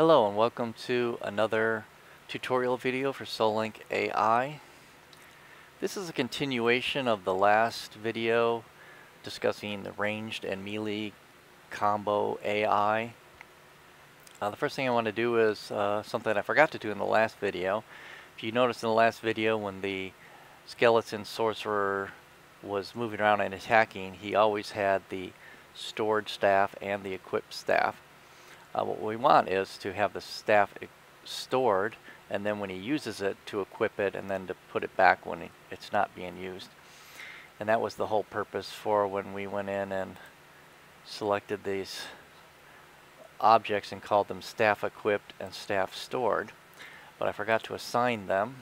Hello and welcome to another tutorial video for SoulLink AI. This is a continuation of the last video discussing the ranged and melee combo AI. Uh, the first thing I want to do is uh, something I forgot to do in the last video. If you noticed in the last video when the skeleton sorcerer was moving around and attacking, he always had the stored staff and the equipped staff. Uh, what we want is to have the staff stored and then when he uses it to equip it and then to put it back when he, it's not being used. And that was the whole purpose for when we went in and selected these objects and called them staff equipped and staff stored. But I forgot to assign them.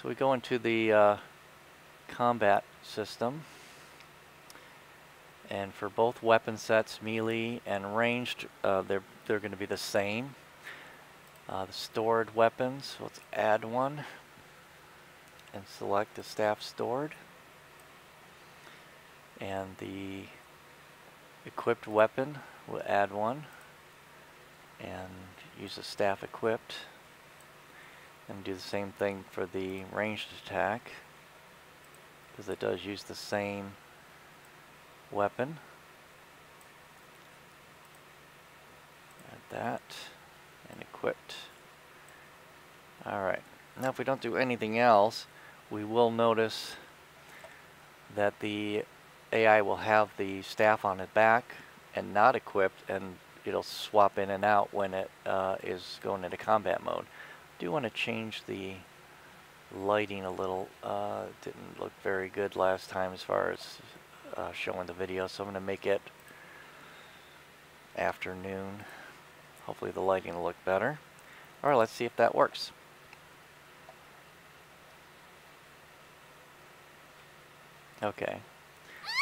So we go into the uh, combat system. And for both weapon sets, melee and ranged, uh, they're, they're going to be the same. Uh, the stored weapons, let's add one and select the staff stored. And the equipped weapon, we'll add one and use the staff equipped. And do the same thing for the ranged attack because it does use the same weapon. Add that and equipped. Alright, now if we don't do anything else, we will notice that the AI will have the staff on its back and not equipped and it'll swap in and out when it uh, is going into combat mode. Do want to change the lighting a little. Uh, didn't look very good last time as far as uh, showing the video, so I'm going to make it afternoon. Hopefully the lighting will look better. Alright, let's see if that works. Okay.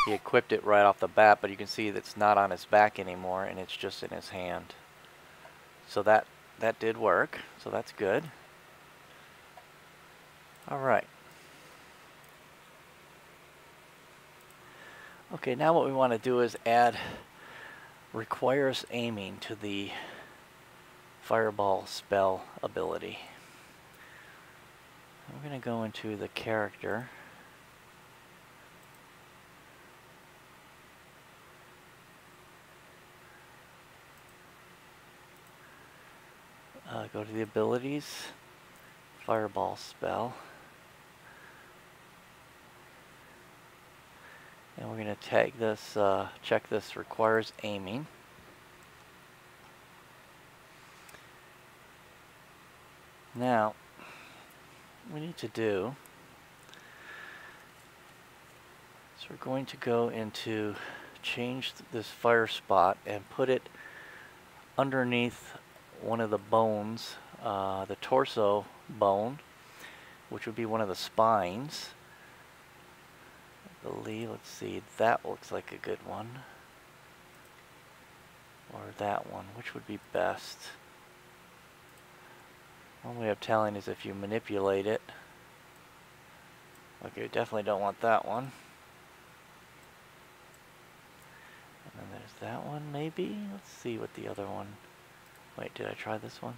He equipped it right off the bat, but you can see that it's not on his back anymore, and it's just in his hand. So that, that did work, so that's good. Alright. Okay, now what we want to do is add requires aiming to the fireball spell ability. We're going to go into the character. Uh, go to the abilities, fireball spell. And we're going to tag this, uh, check this requires aiming. Now, we need to do so we're going to go into change this fire spot and put it underneath one of the bones, uh, the torso bone, which would be one of the spines. Believe, let's see, that looks like a good one. Or that one, which would be best? One way of telling is if you manipulate it. Okay, definitely don't want that one. And then there's that one, maybe? Let's see what the other one... Wait, did I try this one?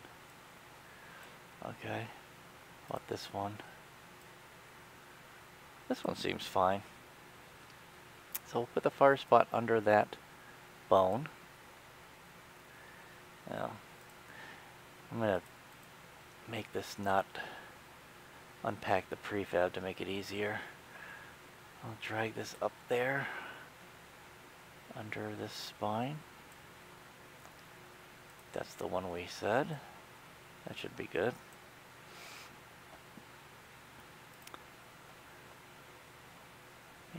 Okay. What this one? This one seems fine. So we'll put the fire spot under that bone. Now, I'm going to make this not unpack the prefab to make it easier. I'll drag this up there under this spine. That's the one we said. That should be good.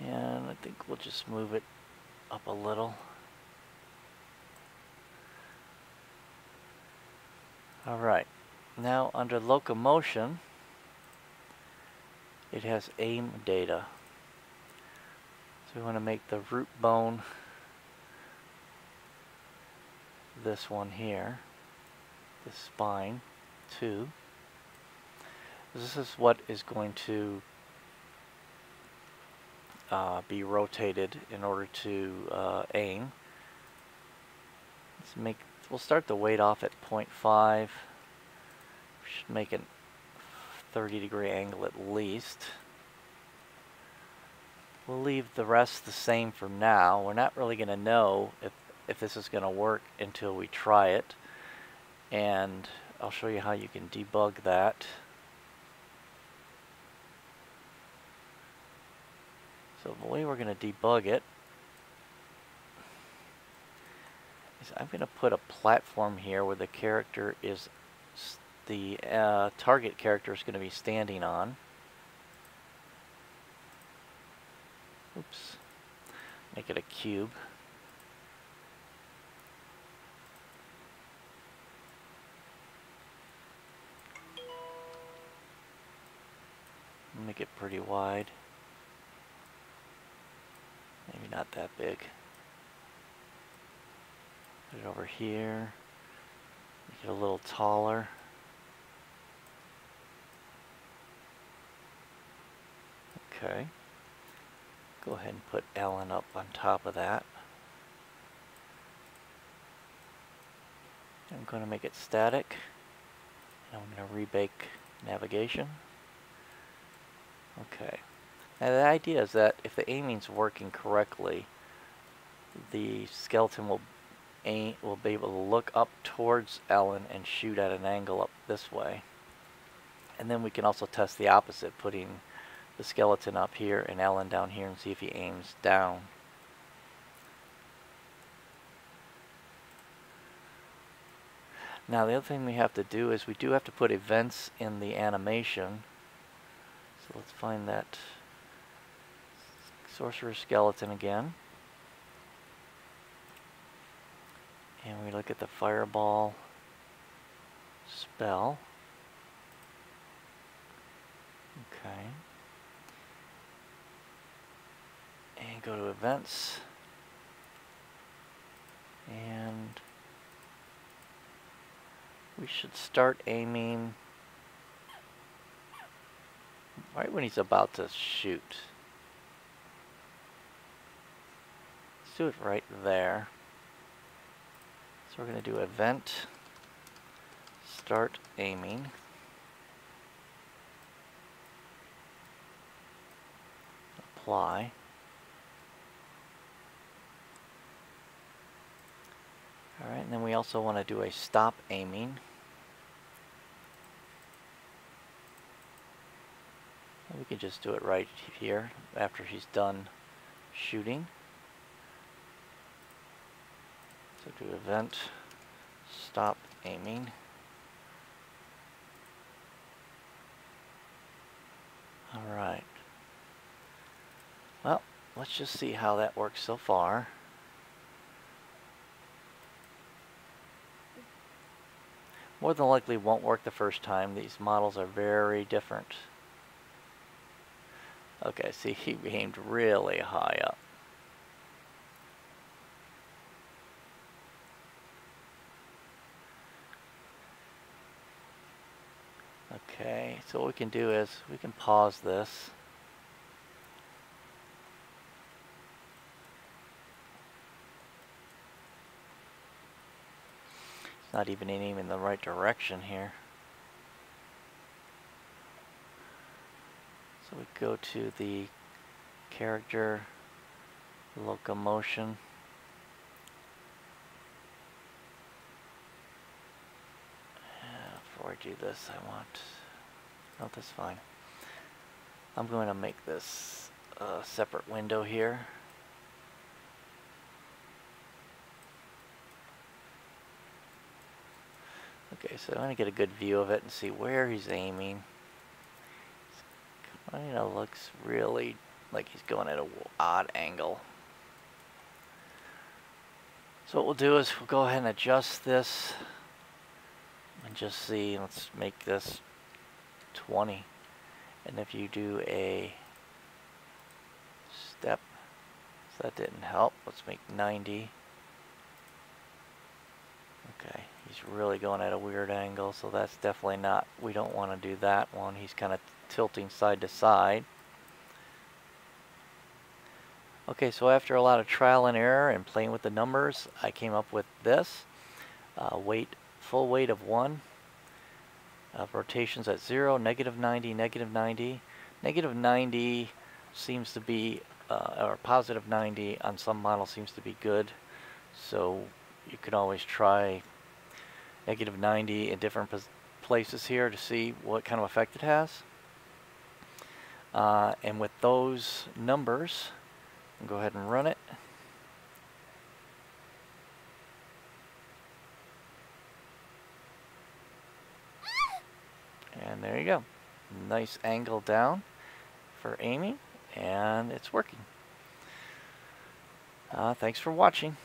And I think we'll just move it up a little. Alright. Now under locomotion, it has aim data. So we want to make the root bone this one here, the spine, too. This is what is going to uh, be rotated in order to uh, aim. Let's make we'll start the weight off at 0.5. We should make a 30 degree angle at least. We'll leave the rest the same for now. We're not really going to know if, if this is going to work until we try it. And I'll show you how you can debug that. So the way we're going to debug it is I'm going to put a platform here where the character is, the uh, target character is going to be standing on. Oops. Make it a cube. Make it pretty wide. Maybe not that big. Put it over here. Make it a little taller. Okay. Go ahead and put Ellen up on top of that. I'm going to make it static. I'm going to rebake navigation. Okay. Now the idea is that if the aiming's working correctly, the skeleton will aim, will be able to look up towards Ellen and shoot at an angle up this way. And then we can also test the opposite, putting the skeleton up here and Ellen down here and see if he aims down. Now the other thing we have to do is we do have to put events in the animation. So let's find that sorcerer skeleton again. And we look at the fireball spell. Okay. and go to events and we should start aiming right when he's about to shoot. Let's do it right there. So we're going to do event, start aiming. Apply. Alright, and then we also want to do a stop aiming. we can just do it right here after he's done shooting. So do event, stop aiming. Alright. Well, let's just see how that works so far. more than likely won't work the first time. These models are very different. Okay, see, he aimed really high up. Okay, so what we can do is we can pause this. It's not even aiming in the right direction here. So we go to the character locomotion. before I do this, I want, no, that's fine. I'm going to make this a separate window here. Okay, so I'm going to get a good view of it and see where he's aiming. Kind of looks really like he's going at an odd angle. So what we'll do is we'll go ahead and adjust this and just see, let's make this 20. And if you do a step, so that didn't help, let's make 90. Okay, he's really going at a weird angle, so that's definitely not, we don't want to do that one. He's kind of tilting side to side. Okay, so after a lot of trial and error and playing with the numbers, I came up with this. uh, weight, full weight of 1, rotations at 0, negative 90, negative 90. Negative 90 seems to be, uh, or positive 90 on some models seems to be good. So you can always try negative 90 in different places here to see what kind of effect it has. Uh, and with those numbers, go ahead and run it. And there you go. Nice angle down for aiming, and it's working. Uh, thanks for watching.